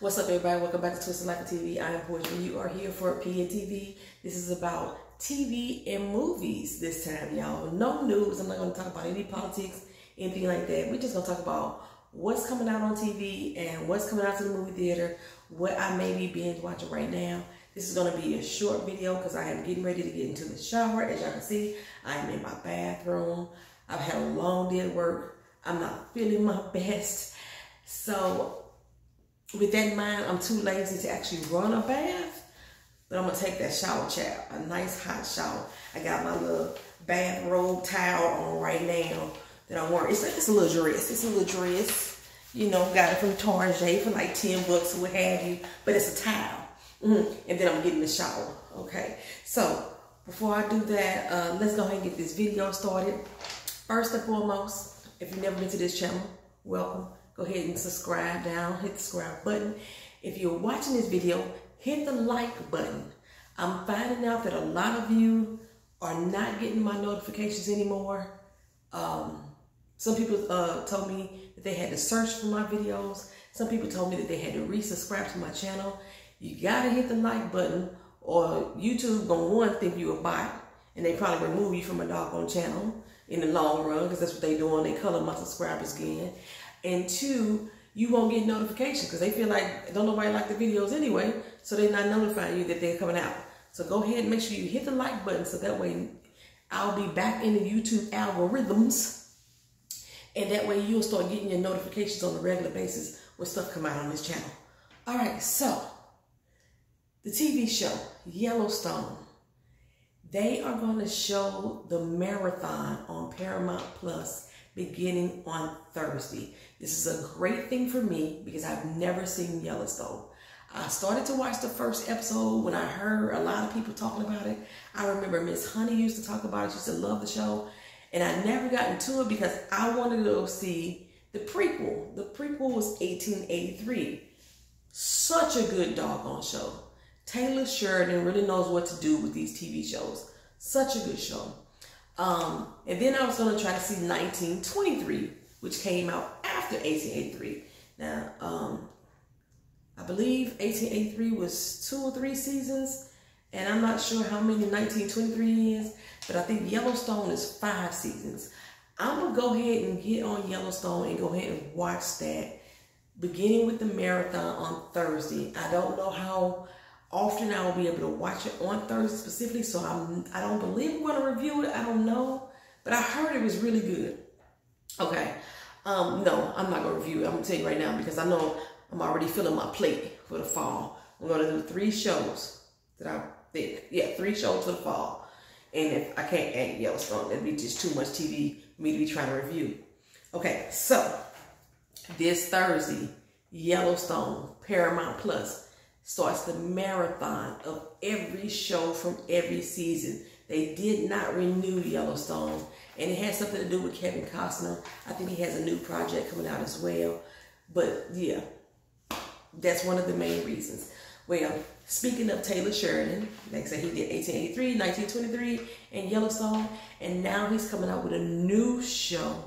What's up, everybody? Welcome back to Twisted Lyf TV. I am Portia. You are here for PNTV. This is about TV and movies this time, y'all. No news. I'm not going to talk about any politics, anything like that. We're just going to talk about what's coming out on TV and what's coming out to the movie theater, what I may be binge watching right now. This is going to be a short video because I am getting ready to get into the shower. As y'all can see, I am in my bathroom. I've had a long day at work. I'm not feeling my best. So with that in mind, I'm too lazy to actually run a bath, but I'm gonna take that shower chair, a nice hot shower. I got my little bathrobe towel on right now that I'm wearing. It's, like, it's a little dress. It's a little dress. You know, got it from Target for like 10 bucks or what have you, but it's a towel. Mm -hmm. And then I'm getting the shower, okay? So, before I do that, uh, let's go ahead and get this video started. First and foremost, if you've never been to this channel, welcome go ahead and subscribe down, hit the subscribe button. If you're watching this video, hit the like button. I'm finding out that a lot of you are not getting my notifications anymore. Um, some people uh, told me that they had to search for my videos. Some people told me that they had to resubscribe to my channel. You gotta hit the like button or YouTube gonna one think you a bot and they probably remove you from a doggone channel in the long run because that's what they doing. They color my subscribers again. And two, you won't get notifications because they feel like don't nobody like the videos anyway, so they're not notifying you that they're coming out. So go ahead and make sure you hit the like button so that way I'll be back in the YouTube algorithms. And that way you'll start getting your notifications on a regular basis when stuff come out on this channel. All right, so the TV show, Yellowstone, they are going to show the marathon on Paramount Plus beginning on Thursday. This is a great thing for me because I've never seen Yellowstone. I started to watch the first episode when I heard a lot of people talking about it. I remember Miss Honey used to talk about it. She used to love the show. And I never got into it because I wanted to go see the prequel. The prequel was 1883. Such a good doggone show. Taylor Sheridan really knows what to do with these TV shows. Such a good show. Um, and then I was going to try to see 1923, which came out after 1883. Now, um, I believe 1883 was two or three seasons, and I'm not sure how many 1923 is, but I think Yellowstone is five seasons. I'm going to go ahead and get on Yellowstone and go ahead and watch that, beginning with the marathon on Thursday. I don't know how often I will be able to watch it on Thursday specifically, so I'm, I don't believe we're going to review it. I don't know, but I heard it was really good. Okay. Um, no, I'm not going to review it. I'm going to tell you right now because I know I'm already filling my plate for the fall. I'm going to do three shows that I think. Yeah, three shows for the fall. And if I can't add Yellowstone, that'd be just too much TV for me to be trying to review. Okay, so this Thursday, Yellowstone, Paramount Plus starts the marathon of every show from every season. They did not renew Yellowstone, and it has something to do with Kevin Costner. I think he has a new project coming out as well. But yeah, that's one of the main reasons. Well, speaking of Taylor Sheridan, like I said, he did 1883, 1923, and Yellowstone, and now he's coming out with a new show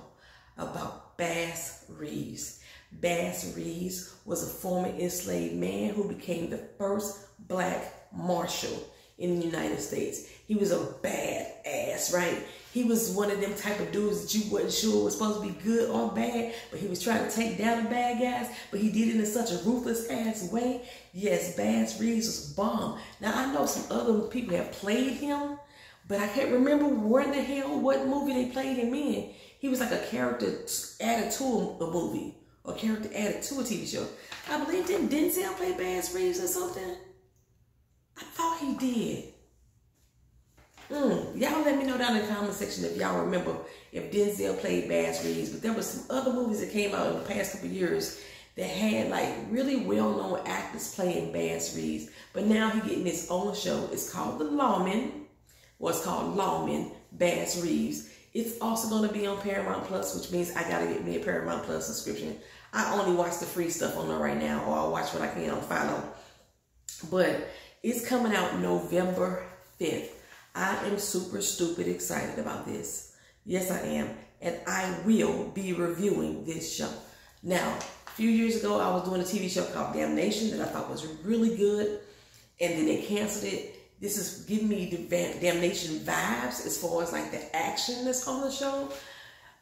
about Bass Reeves. Bass Reeves was a former enslaved man who became the first black marshal in the United States. He was a bad ass, right? He was one of them type of dudes that you wasn't sure was supposed to be good or bad, but he was trying to take down the bad guys, but he did it in such a ruthless ass way. Yes, Bass Reeves was bomb. Now I know some other people have played him, but I can't remember where in the hell, what movie they played him in. He was like a character added to a movie or character added to a TV show. I believe didn't Denzel play Bass Reeves or something? I thought he did. Mm, y'all let me know down in the comment section if y'all remember if Denzel played Bass Reeves. But there were some other movies that came out in the past couple years that had like really well-known actors playing Bass Reeves. But now he getting his own show. It's called The Lawman. Well, it's called Lawman Bass Reeves. It's also going to be on Paramount Plus, which means I got to get me a Paramount Plus subscription. I only watch the free stuff on there right now, or I'll watch what I can on Philo. But it's coming out November 5th. I am super stupid excited about this. Yes, I am. And I will be reviewing this show. Now, A few years ago, I was doing a TV show called Damnation that I thought was really good, and then they canceled it. This is giving me the Damnation vibes as far as like the action that's on the show.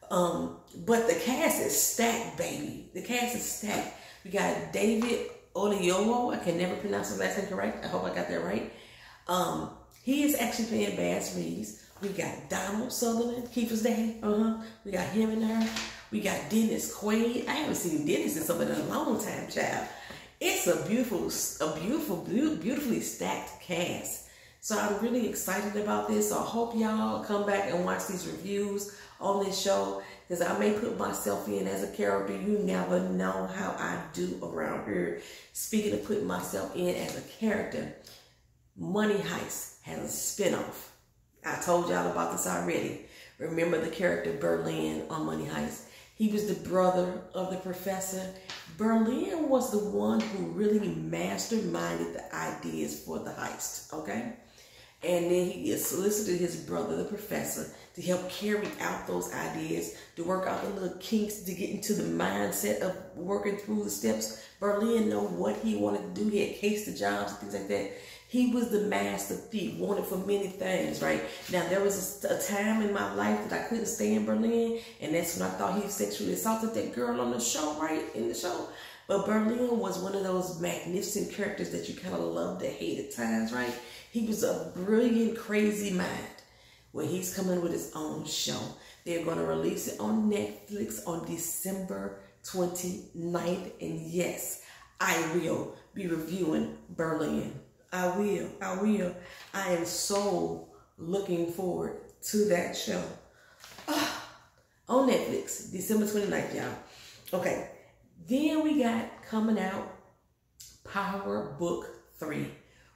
Um, but the cast is stacked, baby. The cast is stacked. We got David Oyelowo. I can never pronounce his last name correct. I hope I got that right. Um, he is actually playing Bass Reeves. We got Donald Sutherland, Kiefer's dad. Uh-huh. We got him and her. We got Dennis Quaid. I haven't seen Dennis in something in a long time, child. It's a beautiful, a beautiful, beautifully stacked cast. So I'm really excited about this. So I hope y'all come back and watch these reviews on this show because I may put myself in as a character. You never know how I do around here. Speaking of putting myself in as a character, Money Heist has a spinoff. I told y'all about this already. Remember the character Berlin on Money Heist? He was the brother of the professor. Berlin was the one who really masterminded the ideas for the heist, okay? And then he solicited his brother, the professor, to help carry out those ideas, to work out the little kinks, to get into the mindset of working through the steps. Berlin know what he wanted to do. He had case the jobs and things like that. He was the master thief, wanted for many things, right? Now, there was a, a, time in my life that I couldn't stay in Berlin, and that's when I thought he sexually assaulted that girl on the show, right? In the show. But Berlin was one of those magnificent characters that you kind of love to hate at times, right? He was a brilliant, crazy mind. Well, he's coming with his own show. They're going to release it on Netflix on December 29th. And yes, I will be reviewing Berlin. I will. I will. I am so looking forward to that show. Ah, on Netflix, December 29th, y'all. Okay. Then we got coming out Power Book 3,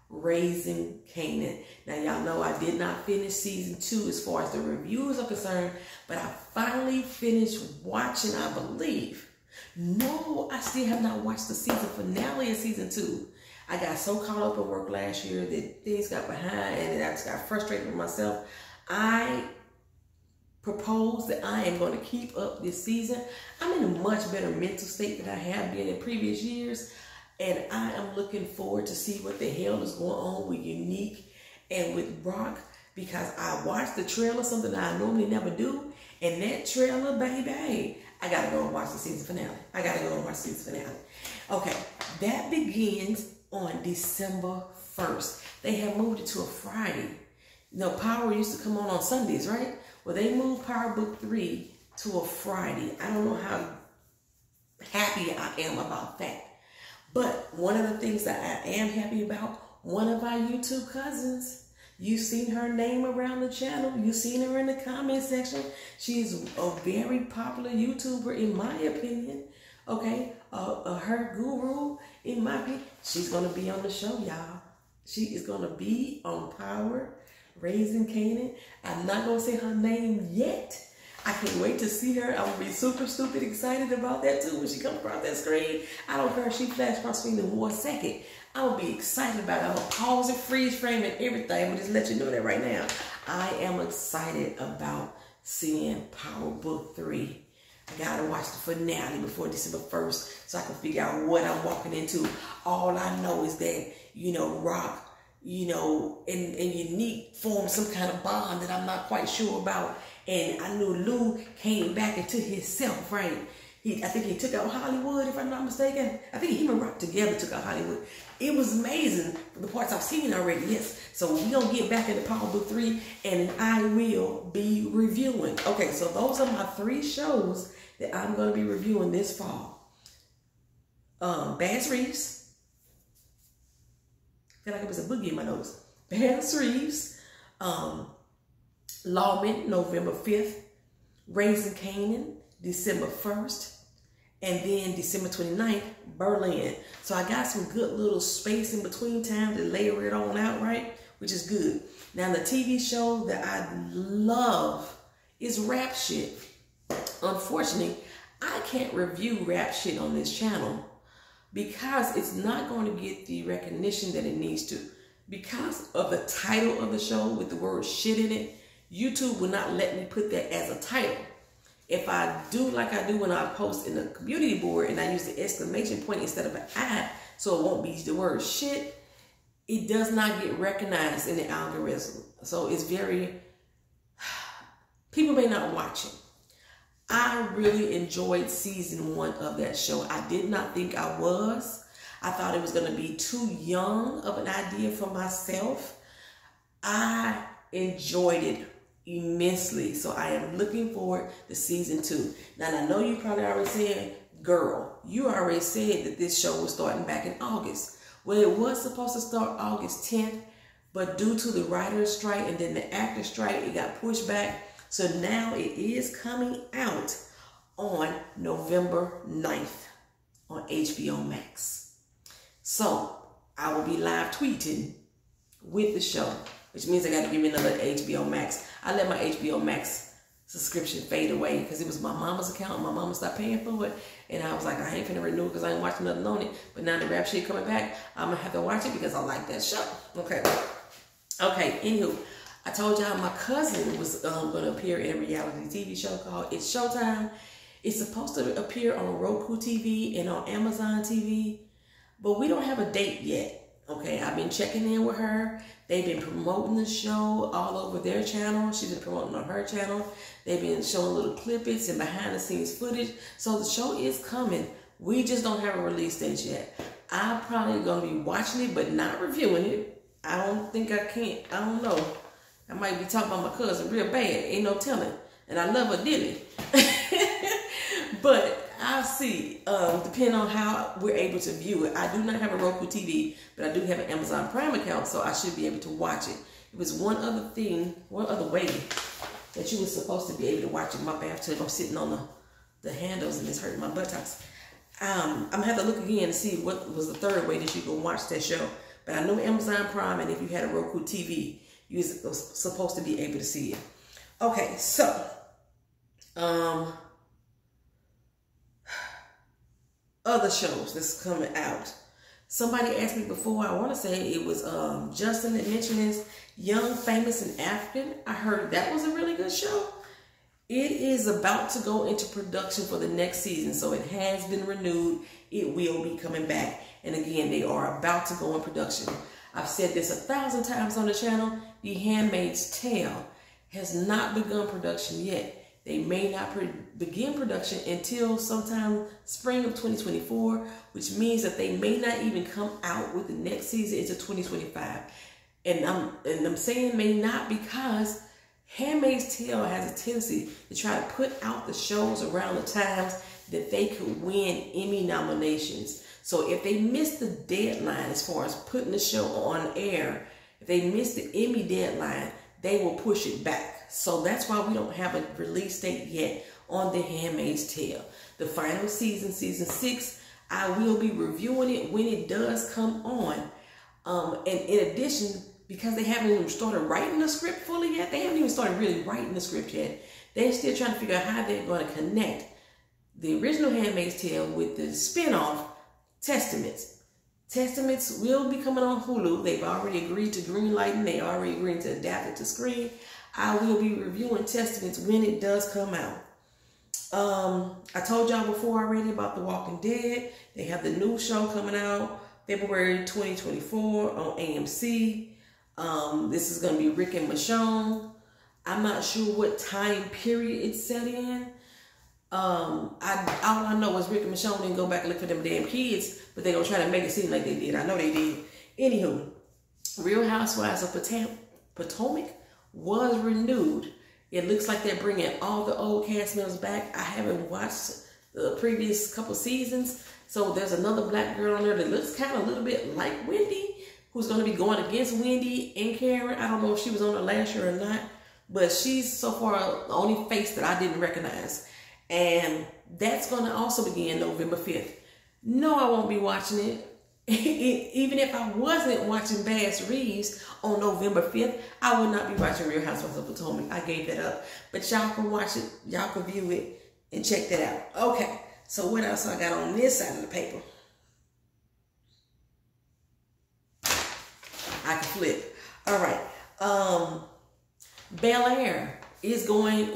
Raising Kanan. Now, y'all know I did not finish season two as far as the reviews are concerned, but I finally finished watching, I believe. No, I still have not watched the season finale of season two. I got so caught up in work last year that things got behind and I just got frustrated with myself. I propose that I am going to keep up this season. I'm in a much better mental state than I have been in previous years. And I am looking forward to see what the hell is going on with Unique and with Raq because I watched the trailer, something that I normally never do. And that trailer, baby, I gotta go and watch the season finale. I gotta go and watch the season finale. Okay, that begins on December 1st. They have moved it to a Friday. You know, Power used to come on on Sundays, right? Well, they moved Power Book 3 to a Friday. I don't know how happy I am about that. But one of the things that I am happy about, one of our YouTube cousins, you've seen her name around the channel. You've seen her in the comment section. She's a very popular YouTuber, in my opinion. Okay, uh, uh, her guru, in my opinion, she's gonna be on the show, y'all. She is gonna be on Power Raising Kanan. I'm not gonna say her name yet. I can't wait to see her. I'm gonna be super stupid excited about that too when she comes across that screen. I don't care if she flashes across screen in one second. I will be excited about it. I'm gonna pause and freeze frame and everything. But just let you know that right now. I am excited about seeing Power Book 3. I gotta watch the finale before December 1st so I can figure out what I'm walking into. All I know is that, you know, Raq you know, and, and unique form some kind of bond that I'm not quite sure about. And I knew Lou came back into himself, right? He, I think he took out Hollywood, if I'm not mistaken. I think him and Raq together took out Hollywood. It was amazing, the parts I've seen already, yes. So we're going to get back into Power Book 3, and I will be reviewing. Okay, so those are my three shows that I'm going to be reviewing this fall. Um, Bass Reeves, like it was a boogie in my nose. Bass Reeves, um, Lawman, November 5th, Raising Kanan, December 1st, and then December 29th, Berlin. So I got some good little space in between time to layer it on out, right? Which is good. Now the TV show that I love is Rap Shit. Unfortunately, I can't review rap shit on this channel because it's not going to get the recognition that it needs to. Because of the title of the show with the word shit in it, YouTube will not let me put that as a title. if I do like I do when I post in the community board and I use the exclamation point instead of an I, so it won't be the word shit, it does not get recognized in the algorithm. So it's very, people may not watch it. I really enjoyed season one of that show. I did not think I was. I thought it was going to be too young of an idea for myself. I enjoyed it immensely. So I am looking forward to season two. Now, I know you probably already said, girl, you already said that this show was starting back in August. Well, it was supposed to start August 10th, but due to the writer's strike and then the actor strike, it got pushed back. So now it is coming out on November 9th on HBO Max. So I will be live tweeting with the show, which means I got to give me another HBO Max. I let my HBO Max subscription fade away because it was my mama's account. My mama stopped paying for it. And I was like, I ain't finna renew it because I ain't watching nothing on it. But now the rap shit coming back, I'm gonna have to watch it because I like that show. Okay. Okay, anywho, I told y'all my cousin was um, gonna appear in a reality TV show called It's Showtime. It's supposed to appear on Roku TV and on Amazon TV, but we don't have a date yet. Okay, I've been checking in with her. They've been promoting the show all over their channel. She's been promoting on her channel. They've been showing little clippets and behind the scenes footage. So the show is coming. We just don't have a release date yet. I'm probably gonna be watching it, but not reviewing it. I don't think I can't. I don't know. I might be talking about my cousin real bad. Ain't no telling. And I love her dearly. but I'll see, um, depending on how we're able to view it. I do not have a Roku TV, but I do have an Amazon Prime account, so I should be able to watch it. It was one other thing, one other way that you were supposed to be able to watch it in my bathtub. I'm sitting on the, the handles and it's hurting my buttocks. Um, I'm gonna have to look again to see what was the third way that you can watch that show. But I know Amazon Prime, and if you had a Roku TV, you was supposed to be able to see it. Okay, so um other shows that's coming out. Somebody asked me before, I want to say it was um, Justin that mentioned this, Young, Famous, and African. I heard that was a really good show. It is about to go into production for the next season, so it has been renewed. It will be coming back. And again, they are about to go in production. I've said this a thousand times on the channel. The Handmaid's Tale has not begun production yet. They may not begin production until sometime spring of 2024, which means that they may not even come out with the next season into 2025. And I'm and I'm saying may not because Handmaid's Tale has a tendency to try to put out the shows around the times that they could win Emmy nominations. So if they miss the deadline as far as putting the show on air, they miss the Emmy deadline, they will push it back. So that's why we don't have a release date yet on The Handmaid's Tale. The final season, season six, I will be reviewing it when it does come on. Um, and in addition, because they haven't even started writing the script fully yet, they haven't even started really writing the script yet. They're still trying to figure out how they're going to connect the original Handmaid's Tale with the spin-off Testaments. Testaments will be coming on Hulu. They've already agreed to greenlighting. They already agreed to adapt it to screen. I will be reviewing Testaments when it does come out. Um, I told y'all before already about The Walking Dead. They have the new show coming out February 2024 on AMC. Um, this is going to be Rick and Michonne. I'm not sure what time period it's set in. Um, I all I know is Rick and Michonne didn't go back and look for them damn kids, but they're gonna try to make it seem like they did. I know they did. Anywho, Real Housewives of Potomac was renewed. It looks like they're bringing all the old cast members back. I haven't watched the previous couple seasons. So there's another black girl on there that looks kind of a little bit like Wendy, who's to be going against Wendy and Karen. I don't know if she was on the last year or not, but she's so far the only face that I didn't recognize. And that's going to also begin November 5th. No, I won't be watching it. even if I wasn't watching Bass Reeves on November 5th, I would not be watching Real Housewives of Potomac. I gave that up. But y'all can watch it, y'all can view it, and check that out. Okay, so what else I got on this side of the paper? I can flip. All right. Um, Bel Air is going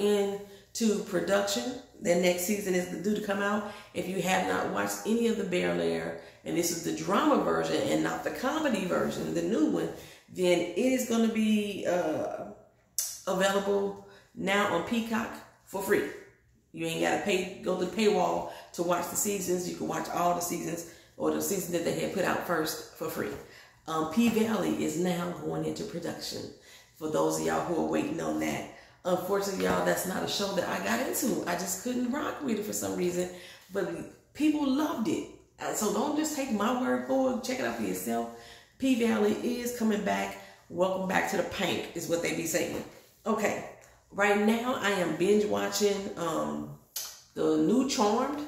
into production. The next season is due to come out. If you have not watched any of the Bel Air, and this is the drama version and not the comedy version, the new one, then it is going to be uh, available now on Peacock for free. You ain't got to pay, go to the paywall to watch the seasons. You can watch all the seasons or the season that they had put out first for free. Um, P Valley is now going into production. For those of y'all who are waiting on that, unfortunately, y'all, that's not a show that I got into. I just couldn't rock with it for some reason, but people loved it. Uh, so don't just take my word for it. Check it out for yourself. P Valley is coming back. Welcome back to the paint, is what they be saying. Okay, right now I am binge watching um, the new Charmed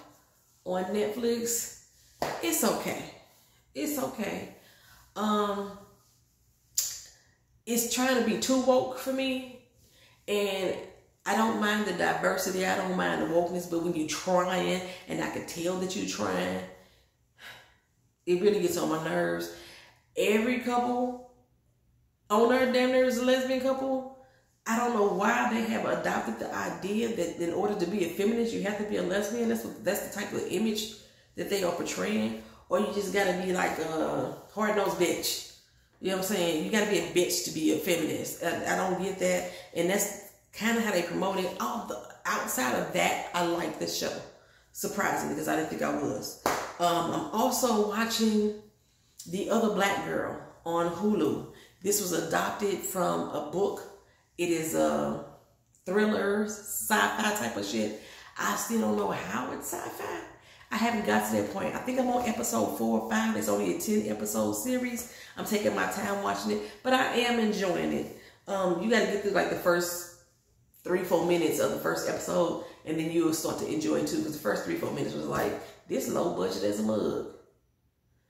on Netflix. It's okay. It's okay. Um, it's trying to be too woke for me, and I don't mind the diversity. I don't mind the wokeness, but when you're trying, and I can tell that you're trying, it really gets on my nerves. Every couple on there, damn near is a lesbian couple. I don't know why they have adopted the idea that in order to be a feminist, you have to be a lesbian. That's what, that's the type of image that they are portraying. Or you just gotta be like a hard nosed bitch. You know what I'm saying? You gotta be a bitch to be a feminist. I, I don't get that, and that's kind of how they promote it. All the outside of that, I like the show. Surprisingly, because I didn't think I was. Um, I'm also watching The Other Black Girl on Hulu. This was adopted from a book it is a thriller, sci-fi type of shit. I still don't know how it's sci-fi. I haven't got to that point. I think I'm on episode four or five. It's only a 10 episode series. I'm taking my time watching it, but I am enjoying it. Um, you got to get through like the first three, four minutes of the first episode, and then you'll start to enjoy it too. Because the first three, four minutes was like, this low budget as a mug.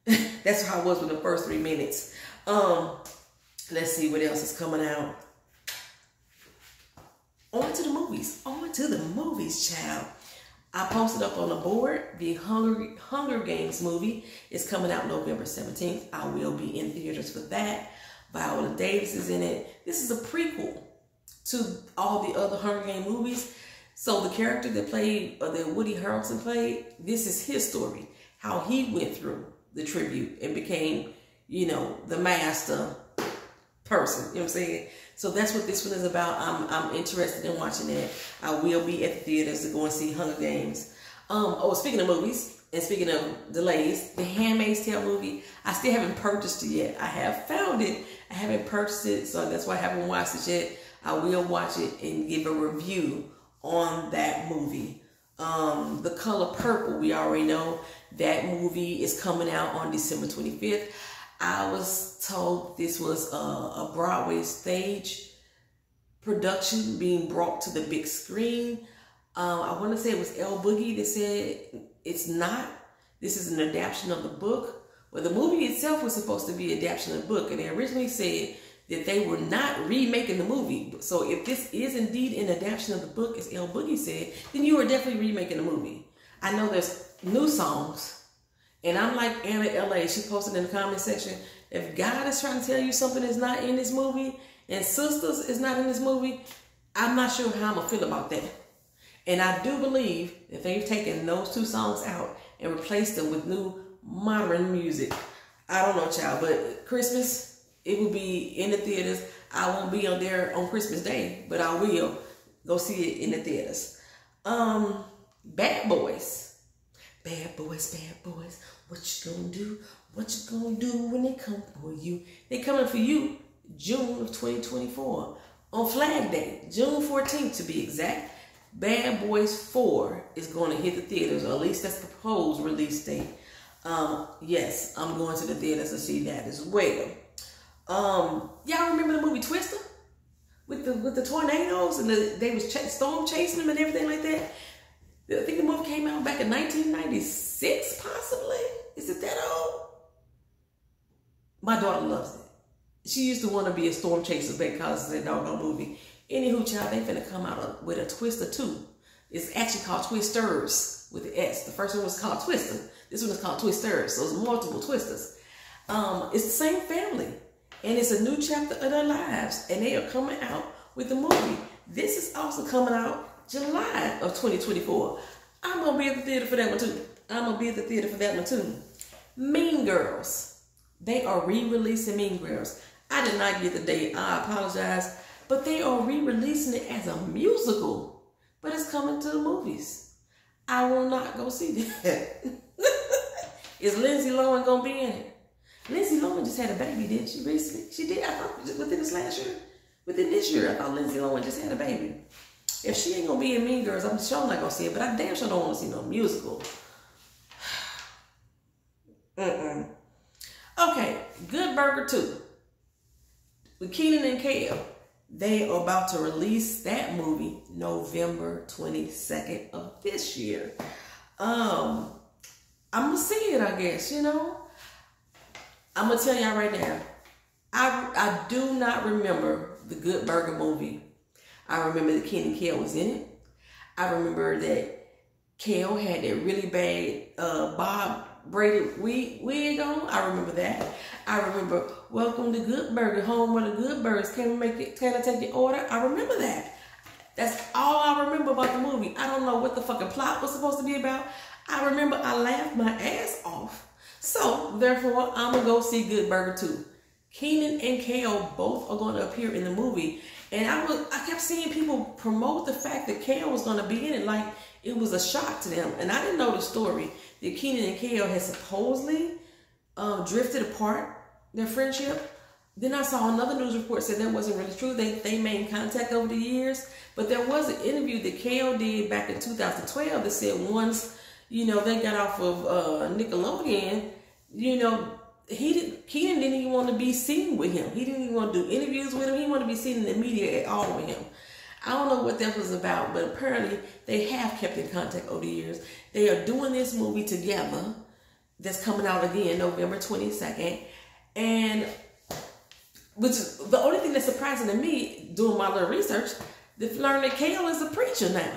That's how I was with the first three minutes. Um, let's see what else is coming out. On to the movies. On to the movies, child. I posted up on the board the Hunger, Hunger Games movie is coming out November 17th. I will be in theaters for that. Viola Davis is in it. This is a prequel to all the other Hunger Games movies. So the character that played, or that Woody Harrelson played, this is his story. How he went through the tribute and became, you know, the master person. You know what I'm saying? So that's what this one is about. I'm I'm interested in watching it. I will be at the theaters to go and see Hunger Games. Um, oh, speaking of movies and speaking of delays, the Handmaid's Tale movie, I still haven't purchased it yet. I have found it. I haven't purchased it, so that's why I haven't watched it yet. I will watch it and give a review on that movie. Um, the Color Purple, we already know that movie is coming out on December 25th. I was told this was a, a Broadway stage production being brought to the big screen. Uh, I want to say it was El Boogie that said it's not. This is an adaptation of the book. Well, the movie itself was supposed to be an adaptation of the book, and they originally said that they were not remaking the movie. So if this is indeed an adaptation of the book, as El Boogie said, then you are definitely remaking the movie. I know there's new songs and I'm like Anna LA. She posted in the comment section. If God is trying to tell you something is not in this movie, and sisters is not in this movie, I'm not sure how I'm gonna feel about that. And I do believe if they've taken those two songs out and replaced them with new modern music. I don't know, child, but Christmas, it will be in the theaters. I won't be on there on Christmas Day, but I will go see it in the theaters. Um, Bad Boys. Bad boys, bad boys, what you gonna do? What you gonna do when they come for you? They coming for you June of 2024 on Flag Day, June 14th to be exact. Bad Boys 4 is going to hit the theaters, or at least that's proposed release date. Um, yes, I'm going to the theaters to see that as well. Um, y'all remember the movie Twister with the with the tornadoes and the, they was ch- storm chasing them and everything like that? I think the movie came out back in 1996, possibly. Is it that old? My daughter loves it. She used to want to be a storm chaser because of that doggone movie. Anywho, child, they finna come out with a Twister too. It's actually called Twisters with the S. The first one was called Twister. This one is called Twisters. So it's multiple Twisters. Um, it's the same family. And it's a new chapter of their lives. And they are coming out with the movie. This is also coming out July of 2024. I'm gonna be at the theater for that one too. I'm gonna be at the theater for that one too. Mean Girls. They are re-releasing Mean Girls. I did not get the date. I apologize. But they are re-releasing it as a musical. But it's coming to the movies. I will not go see that. Is Lindsay Lohan gonna be in it? Lindsay Lohan just had a baby, didn't she? Recently, she did. I thought within this last year, within this year, I thought Lindsay Lohan just had a baby. If she ain't gonna be in Mean Girls, I'm sure I'm not gonna see it. But I damn sure don't want to see no musical. Mm-mm. Okay, Good Burger 2. With Kenan and Kel. They are about to release that movie November 22nd of this year. Um, I'm gonna see it, I guess, you know. I'm gonna tell y'all right now. I I do not remember the Good Burger movie. I remember that Kenan and Kel was in it. I remember that Kel had that really bad uh, bob braided wig, on. I remember that. I remember Welcome to Good Burger, home where the Good Burgers can make it. Can I take the order? I remember that. That's all I remember about the movie. I don't know what the fucking plot was supposed to be about. I remember I laughed my ass off. So therefore, I'm gonna go see Good Burger 2. Kenan and Kel both are going to appear in the movie, and I was I kept seeing people promote the fact that Kel was going to be in it like it was a shock to them, and I didn't know the story that Kenan and Kel had supposedly um, drifted apart their friendship. Then I saw another news report said that wasn't really true. They they made contact over the years, but there was an interview that Kel did back in 2012 that said once you know they got off of uh, Nickelodeon, you know he didn't he didn't even want to be seen with him. He didn't even want to do interviews with him. He didn't want to be seen in the media at all with him. I don't know what that was about, but apparently they have kept in contact over the years. They are doing this movie together that's coming out again November 22nd. And which is the only thing that's surprising to me doing my little research, to learn that Kel is a preacher now.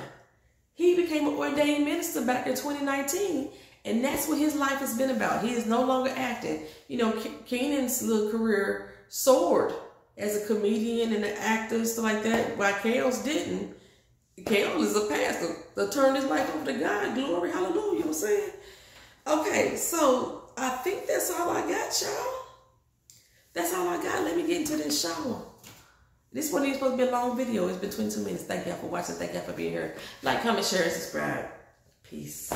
He became an ordained minister back in 2019 and that's what his life has been about. He is no longer acting. You know, Kenan's little career soared as a comedian and an actor and stuff like that, while Kel's didn't. Kel is a pastor that turned his life over to God. Glory, hallelujah. You know what I'm saying? Okay, so I think that's all I got, y'all. That's all I got. Let me get into this shower. This one is supposed to be a long video. It's between two minutes. Thank y'all for watching. Thank y'all for being here. Like, comment, share, and subscribe. Peace.